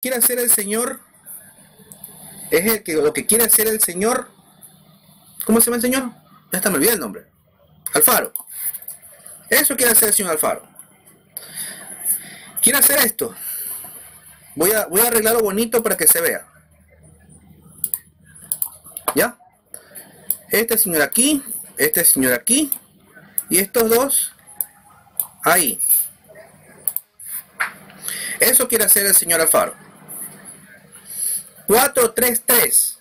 quiere hacer el Señor es el que lo que quiere hacer el Señor. ¿Cómo se llama el Señor? Ya está me olvidé el nombre. Alfaro. Eso quiere hacer el señor Alfaro. Quiere hacer esto. Voy a, voy a arreglarlo bonito para que se vea. ¿Ya? Este señor aquí, este señor aquí, y estos dos ahí. Eso quiere hacer el señor Alfaro. 4-3-3.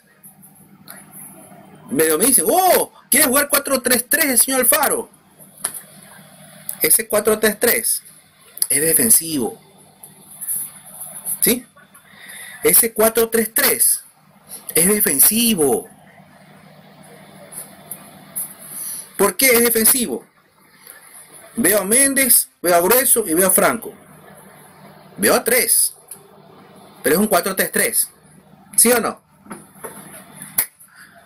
Medio me dice, oh, quiere jugar 4-3-3 el señor Alfaro. Ese 4-3-3 es defensivo. ¿Sí? Ese 4-3-3 es defensivo. ¿Por qué es defensivo? Veo a Méndez, veo a Grueso y veo a Franco. Veo a 3. Pero es un 4-3-3. ¿Sí o no?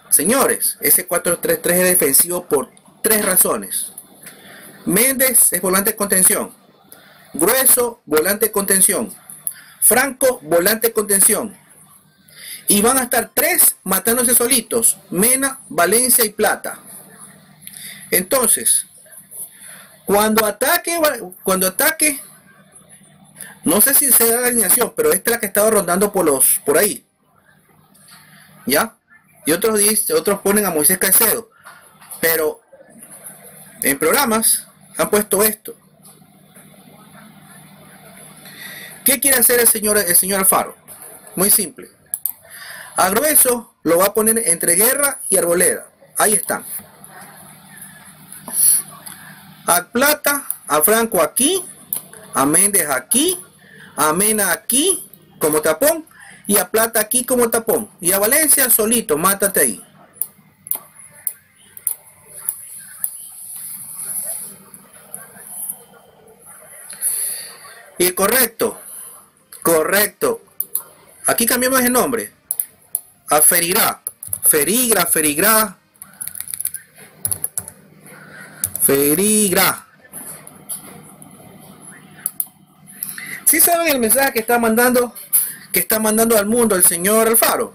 Señores, ese 4-3-3 es defensivo por tres razones. Méndez es volante de contención. Grueso, volante de contención. Franco, volante de contención. Y van a estar tres matándose solitos. Mena, Valencia y Plata. Entonces, cuando ataque, cuando ataque, no sé si se da la alineación, pero esta es la que estaba rondando por los, por ahí. ¿Ya? Y otros otros ponen a Moisés Caicedo. Pero en programas han puesto esto. ¿Qué quiere hacer el señor, el señor Alfaro? Muy simple. A grueso lo va a poner entre guerra y arboleda. Ahí están. A plata, a Franco aquí, a Méndez aquí, a Mena aquí como tapón y a Plata aquí como tapón. Y a Valencia solito, mátate ahí. Y correcto, correcto. Aquí cambiamos el nombre. A Ferigra. Ferigra, Ferigra. Ferigra. Si ¿Sí saben el mensaje que está mandando que está mandando al mundo el señor Alfaro?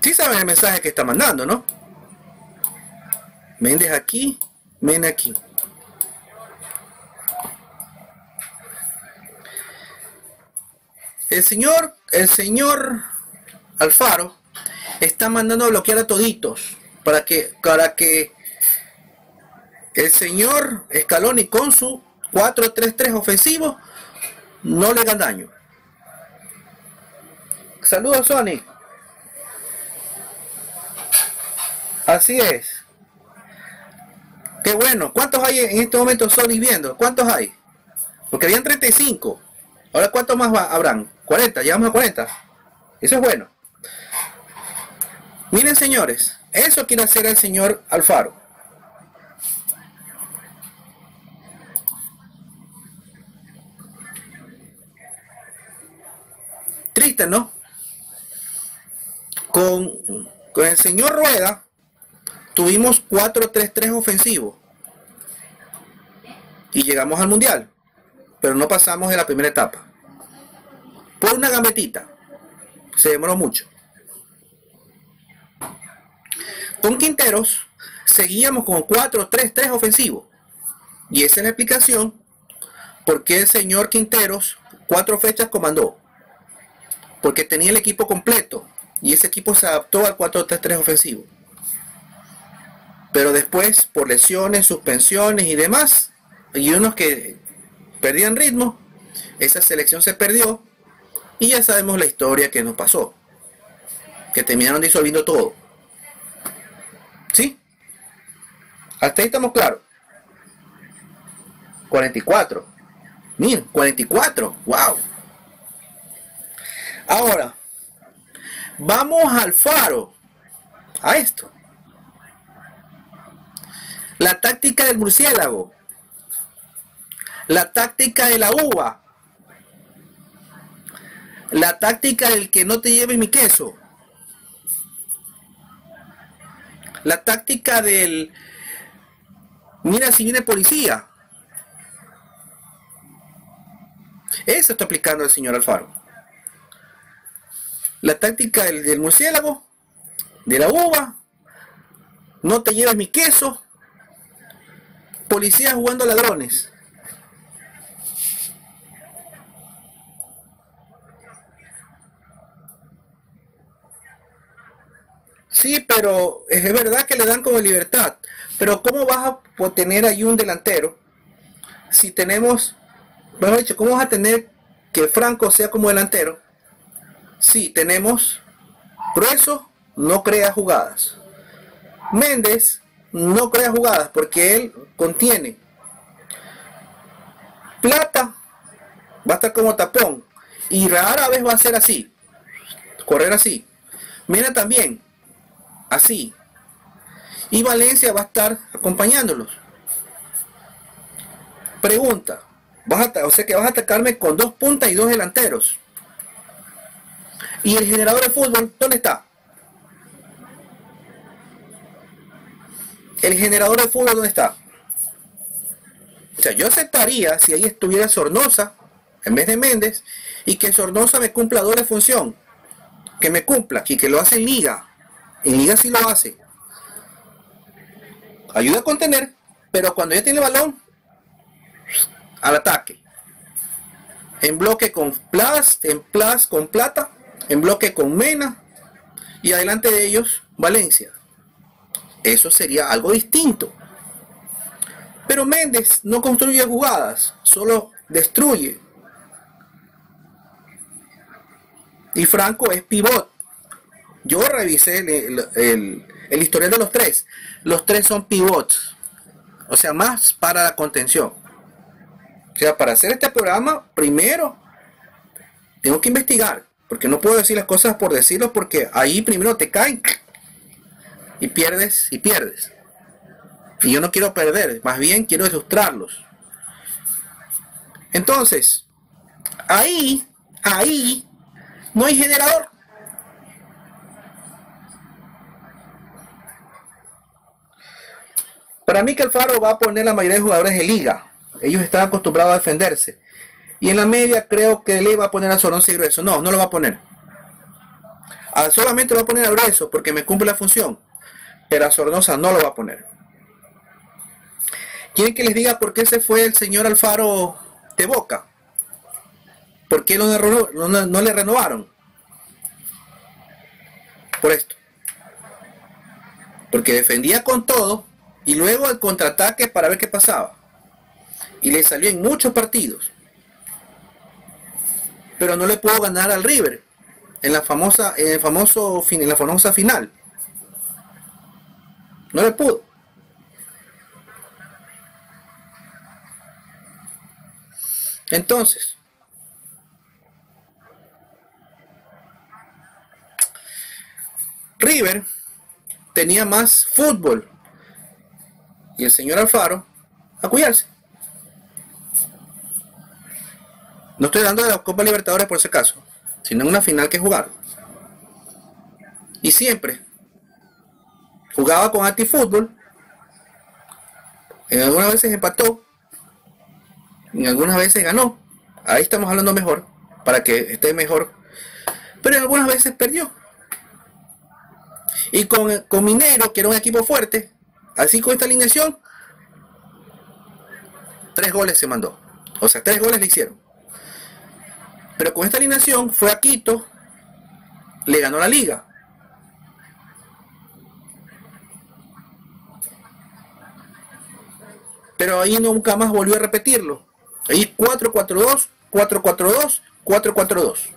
¿Sí saben el mensaje que está mandando, ¿no? Méndez aquí, Méndez aquí. El señor, el señor Alfaro está mandando a bloquear a toditos para que, para que el señor Scaloni con su 4-3-3 ofensivo no le hagan daño. Saludos Sony. Así es. Qué bueno. ¿Cuántos hay en este momento Sony viendo? ¿Cuántos hay? Porque habían 35. Ahora ¿cuántos más habrán? 40. Llegamos a 40. Eso es bueno. Miren señores. Eso quiere hacer el señor Alfaro. Triste, ¿no? Con, el señor Rueda tuvimos 4-3-3 ofensivos y llegamos al mundial, pero no pasamos de la primera etapa. Por una gambetita, se demoró mucho. Con Quinteros seguíamos con 4-3-3 ofensivo. Y esa es la explicación por qué el señor Quinteros cuatro fechas comandó porque tenía el equipo completo y ese equipo se adaptó al 4-3-3 ofensivo. Pero después, por lesiones, suspensiones y demás, y unos que perdían ritmo, esa selección se perdió y ya sabemos la historia que nos pasó, que terminaron disolviendo todo. ¿Sí? Hasta ahí estamos claros. 44. Miren, 44. ¡Wow! Ahora, vamos al faro, a esto. La táctica del murciélago, la táctica de la uva, la táctica del que no te lleve mi queso, la táctica del mira si viene policía. Eso está aplicando el señor Alfaro. La táctica del, murciélago, de la uva, no te lleves mi queso, policías jugando ladrones. Sí, pero es verdad que le dan como libertad. Pero ¿cómo vas a tener ahí un delantero si tenemos, mejor dicho, cómo vas a tener que Franco sea como delantero si tenemos Grueso no crea jugadas. Méndez no crea jugadas porque él contiene. Plata va a estar como tapón y rara vez va a ser así, correr así. Mira también, así. Y Valencia va a estar acompañándolos. Pregunta, vas a, o sea que vas a atacarme con dos puntas y dos delanteros. ¿Y el generador de fútbol dónde está? ¿El generador de fútbol dónde está? O sea, yo aceptaría si ahí estuviera Sornosa en vez de Méndez y que Sornosa me cumpla doble función. Que me cumpla, y que lo hace en liga. En liga sí lo hace. Ayuda a contener, pero cuando ya tiene balón, al ataque. En bloque con Plus, en Plus con Plata, en bloque con Mena y adelante de ellos Valencia. Eso sería algo distinto. Pero Méndez no construye jugadas, solo destruye. Y Franco es pivot. Yo revisé el, historial de los tres. Los tres son pivots. O sea, más para la contención. O sea, para hacer este programa, primero tengo que investigar. Porque no puedo decir las cosas por decirlo porque ahí primero te caen y pierdes y pierdes. Y yo no quiero perder, más bien quiero ilustrarlos. Entonces, ahí, ahí, no hay generador. Para mí que Alfaro va a poner la mayoría de jugadores de liga. Ellos están acostumbrados a defenderse. Y en la media creo que le va a poner a Sornosa y Grueso. No, no lo va a poner. Ah, solamente lo va a poner a Grueso porque me cumple la función. Pero a Sornosa no lo va a poner. ¿Quieren que les diga por qué se fue el señor Alfaro de Boca? ¿Por qué no le renovaron? Por esto. Porque defendía con todo y luego el contraataque para ver qué pasaba. Y le salió en muchos partidos pero no le puedo ganar al River en la famosa, en el famoso, en la famosa final. No le pudo. Entonces, River tenía más fútbol y el señor Alfaro a cuidarse. No estoy dando de la Copa Libertadores por ese caso, sino en una final que jugar. Y siempre jugaba con antifútbol. En algunas veces empató. En algunas veces ganó. Ahí estamos hablando mejor. Para que esté mejor. Pero en algunas veces perdió. Y con, con Minero, que era un equipo fuerte, así con esta alineación, tres goles se mandó. O sea, tres goles le hicieron. Pero con esta alineación fue a Quito, le ganó la liga. Pero ahí nunca más volvió a repetirlo. Ahí 4-4-2, 4-4-2, 4-4-2.